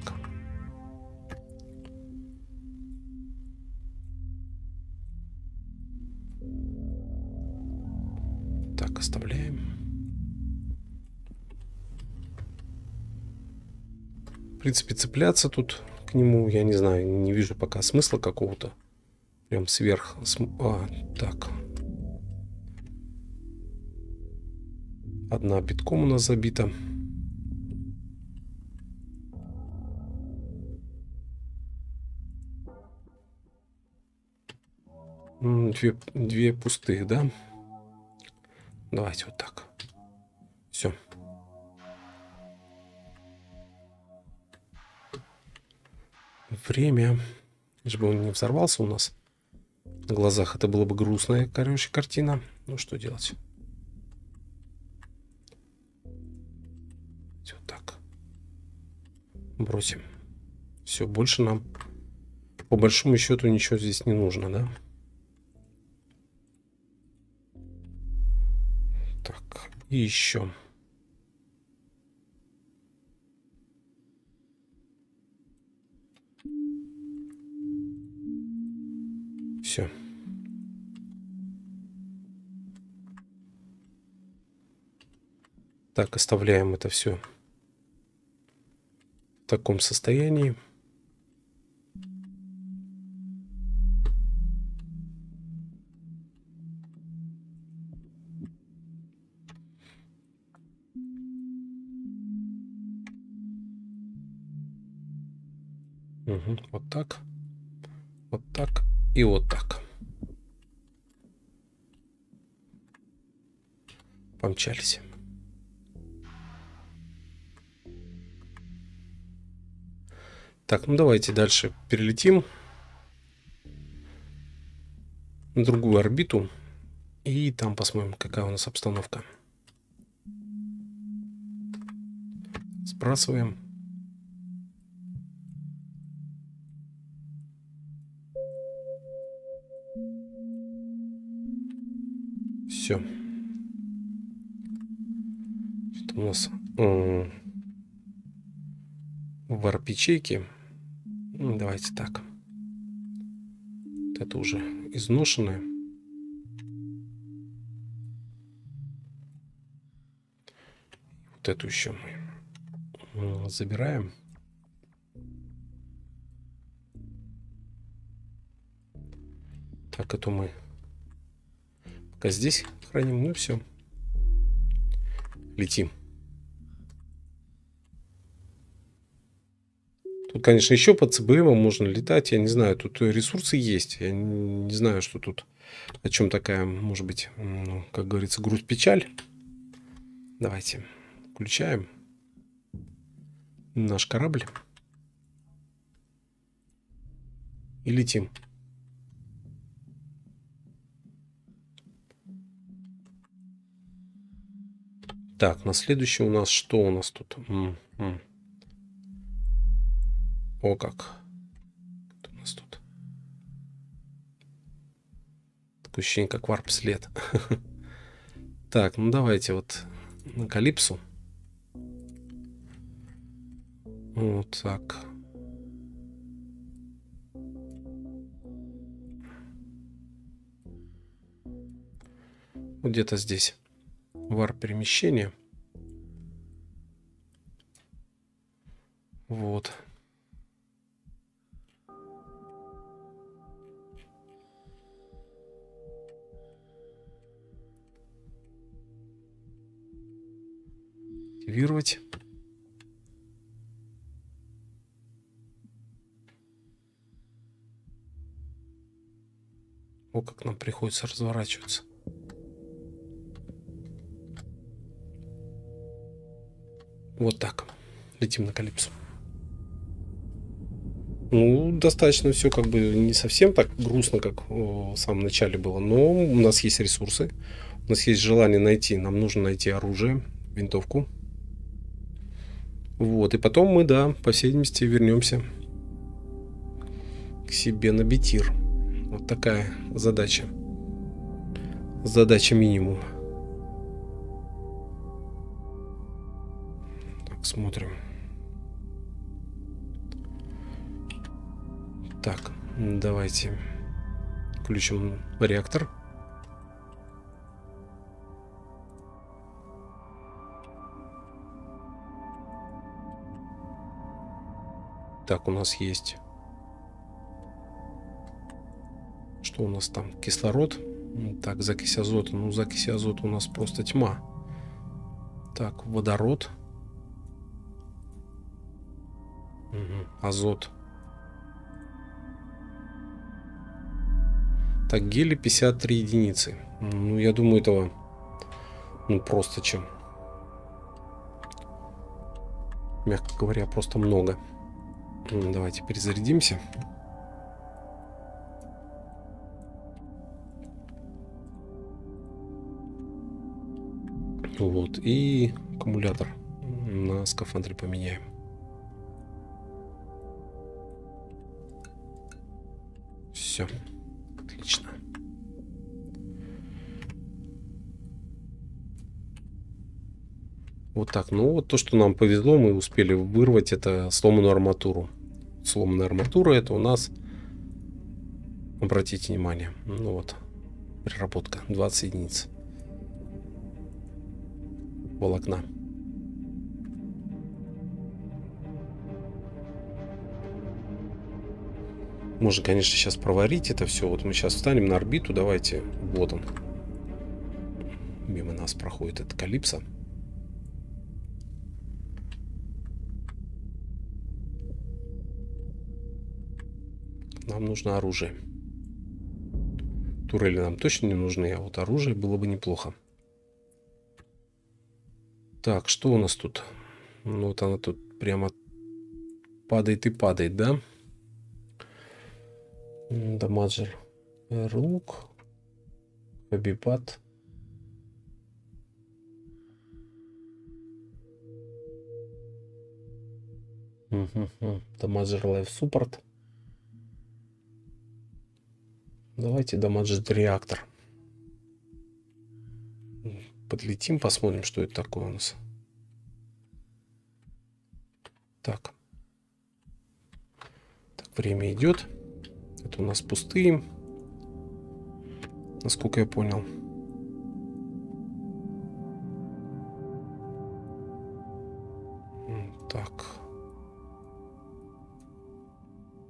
Так, оставляем. В принципе, цепляться тут к нему, я не знаю, не вижу пока смысла какого-то. Прям сверх. А, так. Одна битком у нас забита. Две, две пустых, да? Давайте вот так. Все. Время. Чтобы он не взорвался у нас на глазах. Это было бы грустная, короче, картина. Ну, что делать? Вот так. Бросим. Все, больше нам по большому счету ничего здесь не нужно, да? Так, и еще. Так, оставляем это все в таком состоянии. Угу, вот так. Вот так и вот так. Помчались. Так, ну давайте дальше перелетим на другую орбиту. И там посмотрим, какая у нас обстановка. Сбрасываем. Все. Это у нас варп-ячейки. Ну, давайте так. Вот это уже изношенное. Вот эту еще мы забираем. Так, а это мы пока здесь храним. Ну все. Летим. Тут, конечно, еще по ЦБМ можно летать. Я не знаю, тут ресурсы есть. Я не знаю, что тут, о чем такая, может быть, ну, как говорится, грусть-печаль. Давайте включаем наш корабль и летим. Так, на следующий у нас что у нас тут? М -м. О как. Что у нас тут? Такое ощущение, как варп-след. так, ну давайте вот на Калипсу. Вот так. Вот где-то здесь. Вар перемещения. Вот. Активировать. О, как нам приходится разворачиваться. Вот так. Летим на Калипсу. Ну, достаточно все как бы не совсем так грустно, как в самом начале было. Но у нас есть ресурсы. У нас есть желание найти. Нам нужно найти оружие, винтовку. Вот, и потом мы, да, по видимости, вернемся к себе на битир. Вот такая задача. Задача минимум. Так, смотрим. Так, давайте включим реактор. Так, у нас есть... Что у нас там? Кислород. Так, закись азота. Ну, закись азота у нас просто тьма. Так, водород. Угу, азот. Так, гели 53 единицы. Ну, я думаю, этого ну просто чем. Мягко говоря, просто много. Давайте перезарядимся. Вот, и аккумулятор на скафандре поменяем. Все, отлично. Вот так. Ну, вот то, что нам повезло, мы успели вырвать, это сломанную арматуру сломанная арматура. Это у нас, обратите внимание, ну вот, переработка 20 единиц волокна. Можно, конечно, сейчас проварить это все. Вот мы сейчас встанем на орбиту. Давайте. Вот он. Мимо нас проходит эта калипсо. Нам нужно оружие. Турели нам точно не нужны, а вот оружие было бы неплохо. Так, что у нас тут? Ну, вот она тут прямо падает и падает, да? Дамаджер. Рук. Хабипад. Дамаджер лайф суппорт. Давайте дамаджит реактор. Подлетим, посмотрим, что это такое у нас. Так. Так, время идет. Это у нас пустые. Насколько я понял. Так.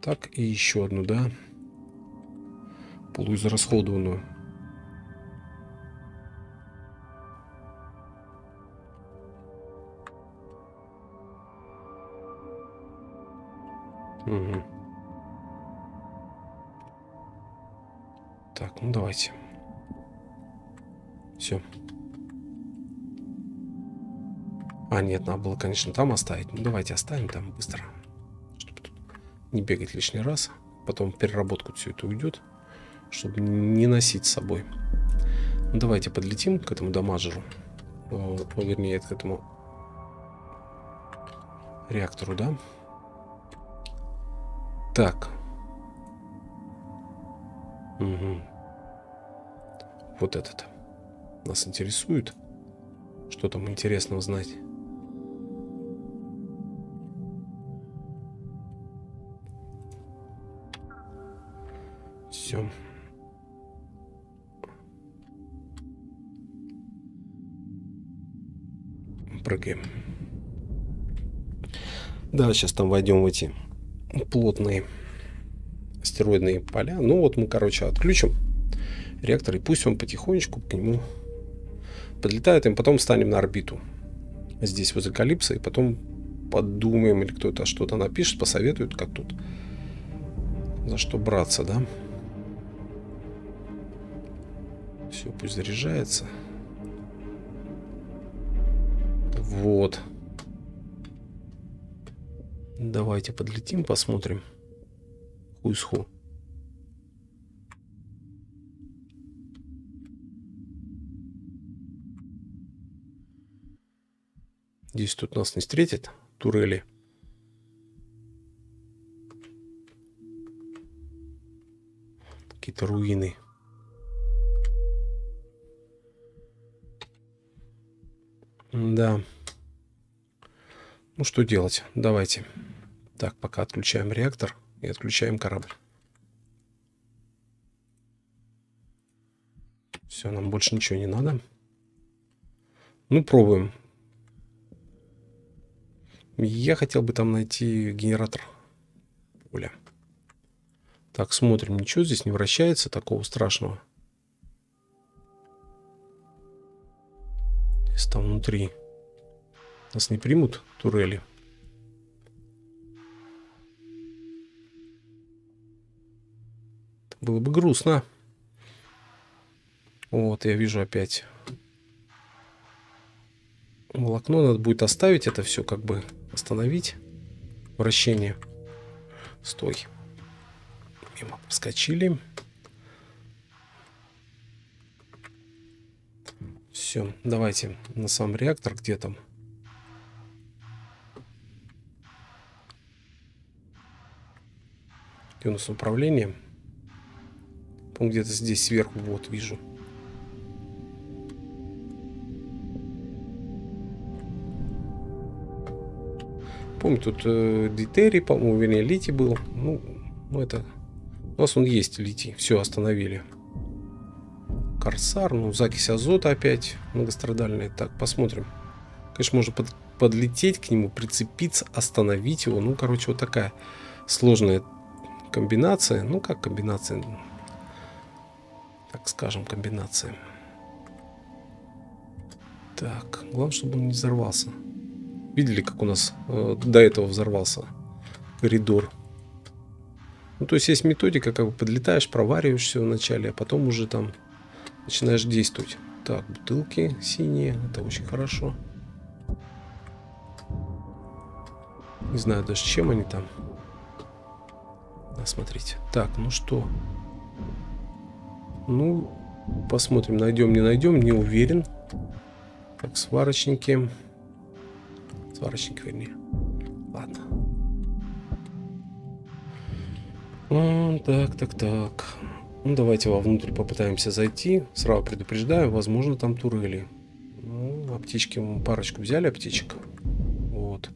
Так, и еще одну, да? Полуизрасходованную. Угу. Так, ну давайте. Все. А, нет, надо было, конечно, там оставить. Ну, давайте оставим там быстро. Чтобы тут не бегать лишний раз. Потом переработку все это уйдет. Чтобы не носить с собой. Ну, давайте подлетим к этому дамажеру. О, вернее, к этому реактору, да? Так. Угу. Вот этот. Нас интересует. Что там интересного знать? Все. Прыгаем. Да, сейчас там войдем в эти плотные астероидные поля. Ну вот мы, короче, отключим реактор, и пусть он потихонечку к нему подлетает, и потом встанем на орбиту. Здесь возле Калипса, и потом подумаем, или кто-то что-то напишет, посоветует, как тут за что браться, да? Все, пусть заряжается. Вот. Давайте подлетим, посмотрим. Хуйсху. Здесь тут нас не встретит турели. Какие-то руины. Да. Ну что делать? Давайте. Так, пока отключаем реактор и отключаем корабль. Все, нам больше ничего не надо. Ну, пробуем. Я хотел бы там найти генератор поля. Так, смотрим. Ничего здесь не вращается такого страшного. Здесь там внутри. Нас не примут турели. Было бы грустно. Вот, я вижу опять. Волокно надо будет оставить это все, как бы остановить вращение. Стой. Мимо проскочили. Все, давайте на сам реактор, где там. Где у нас управление? Он где-то здесь сверху, вот, вижу. Помню, тут э, дитерий, по-моему, вернее, литий был. Ну, ну, это... У нас он есть, литий. Все, остановили. Корсар, ну, закись азота опять многострадальная. Так, посмотрим. Конечно, можно под, подлететь к нему, прицепиться, остановить его. Ну, короче, вот такая сложная комбинация. Ну, как комбинация? так скажем, комбинации. Так, главное, чтобы он не взорвался. Видели, как у нас э, до этого взорвался коридор? Ну, то есть есть методика, как бы подлетаешь, провариваешь все вначале, а потом уже там начинаешь действовать. Так, бутылки синие, это очень хорошо. Не знаю даже, чем они там. Смотрите. Так, ну что? Ну, посмотрим, найдем, не найдем, не уверен. Так, сварочники. Сварочники, вернее. Ладно. А, так, так, так. Ну, давайте вовнутрь попытаемся зайти. Сразу предупреждаю, возможно, там турели. Ну, аптечки парочку взяли, аптечек. Вот.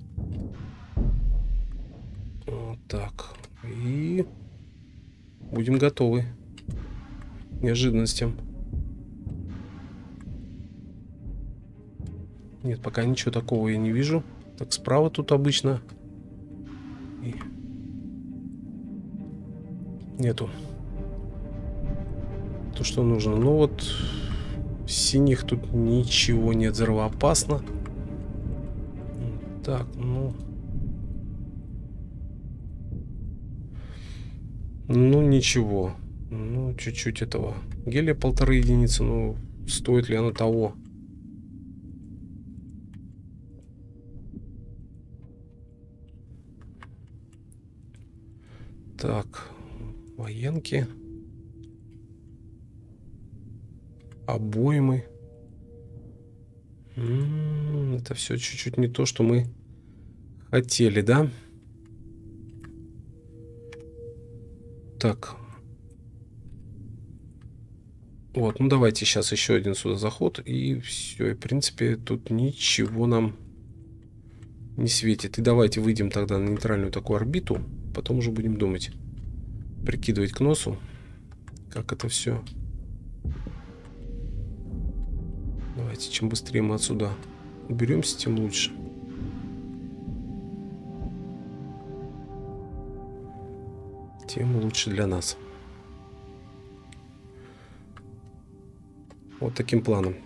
Вот так. И будем готовы неожиданностям. Нет, пока ничего такого я не вижу. Так, справа тут обычно... И... Нету. То, что нужно. Ну вот... Синих тут ничего нет. Взрывоопасно. Так, ну... Ну, ничего. Ну, чуть-чуть этого. Гелия полторы единицы. Ну, стоит ли оно того? Так, военки. Обоймы. М -м, это все чуть-чуть не то, что мы хотели, да? Так. Вот, ну давайте сейчас еще один сюда заход. И все, и в принципе тут ничего нам не светит. И давайте выйдем тогда на нейтральную такую орбиту. Потом уже будем думать. Прикидывать к носу. Как это все. Давайте, чем быстрее мы отсюда уберемся, тем лучше. Тем лучше для нас. Вот таким планом.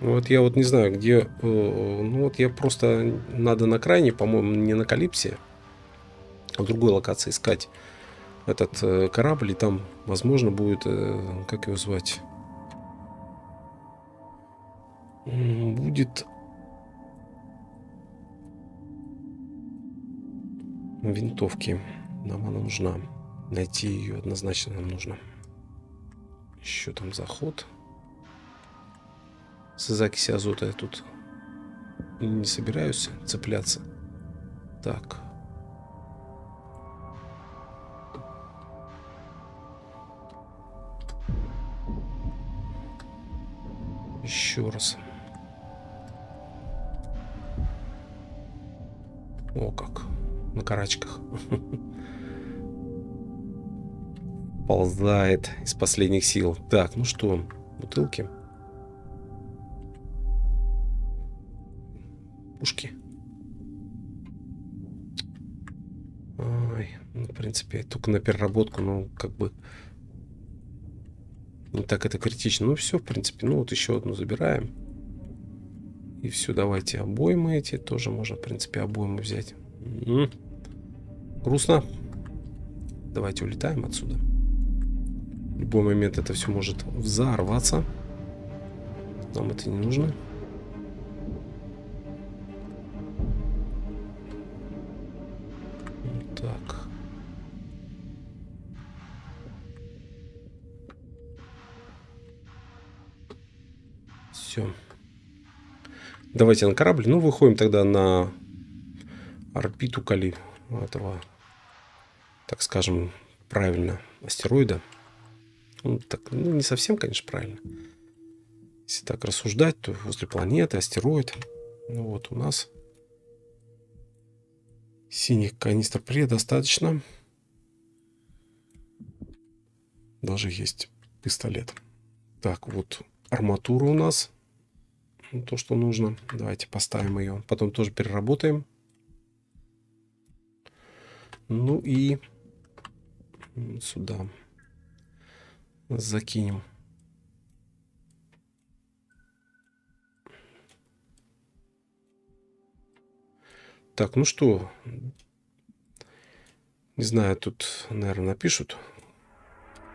Вот я вот не знаю, где... Э, ну вот я просто... Надо на крайне, по-моему, не на Калипсе, а в другой локации искать этот э, корабль. И там, возможно, будет... Э, как его звать? Будет... Винтовки. Нам она нужна. Найти ее однозначно нам нужно. Еще там заход. С закиси азота я тут не собираюсь цепляться. Так. Еще раз. О, как. На карачках. Ползает из последних сил. Так, ну что, бутылки. Пушки. Ой, ну, в принципе, только на переработку, ну, как бы не так это критично. Ну, все, в принципе, ну, вот еще одну забираем. И все, давайте обоймы эти тоже можно, в принципе, обоймы взять. М -м. Грустно. Давайте улетаем отсюда. В любой момент это все может взорваться. Нам это не нужно. Так. Все. Давайте на корабль. Ну, выходим тогда на орбиту Кали этого, так скажем, правильно, астероида. Ну, так, ну, не совсем, конечно, правильно. Если так рассуждать, то возле планеты, астероид. Ну вот у нас синих канистр предостаточно. Даже есть пистолет. Так, вот арматура у нас. То, что нужно. Давайте поставим ее. Потом тоже переработаем. Ну и сюда закинем. Так, ну что, не знаю, тут, наверное, напишут,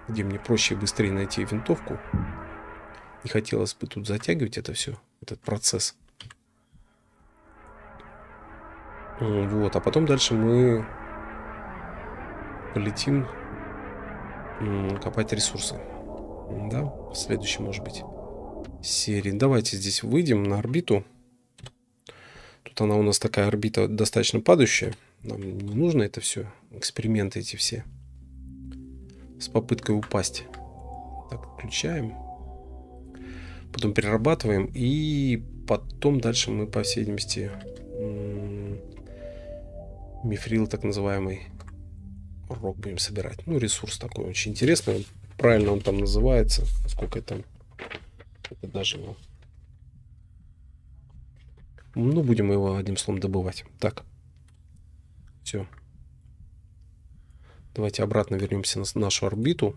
где мне проще и быстрее найти винтовку. Не хотелось бы тут затягивать это все, этот процесс. Вот, а потом дальше мы полетим копать ресурсы. Да, в следующей, может быть, серии. Давайте здесь выйдем на орбиту. Тут она у нас такая орбита достаточно падающая. Нам не нужно это все, эксперименты эти все. С попыткой упасть. Так, включаем. Потом перерабатываем. И потом дальше мы, по всей видимости, мифрил так называемый рок будем собирать. Ну, ресурс такой очень интересный. Правильно он там называется. Сколько это? Это даже его. Ну, будем его одним словом добывать. Так. Все. Давайте обратно вернемся на нашу орбиту.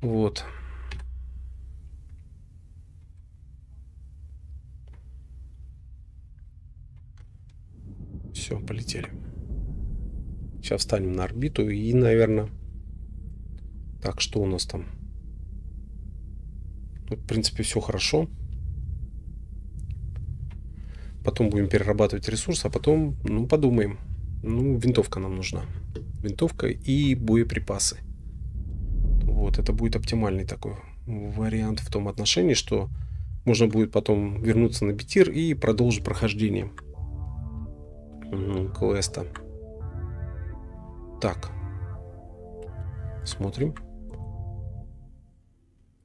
Вот. Все, полетели. Сейчас встанем на орбиту и, наверное... Так, что у нас там? Ну, в принципе, все хорошо. Потом будем перерабатывать ресурс, а потом, ну, подумаем. Ну, винтовка нам нужна. Винтовка и боеприпасы. Вот, это будет оптимальный такой вариант в том отношении, что можно будет потом вернуться на битир и продолжить прохождение квеста. Так. Смотрим.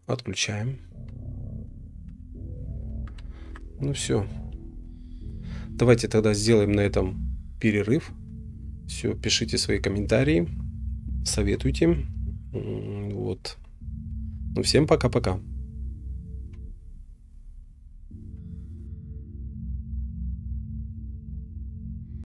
Отключаем. Ну все. Давайте тогда сделаем на этом перерыв. Все, пишите свои комментарии, советуйте. Вот. Ну всем пока-пока.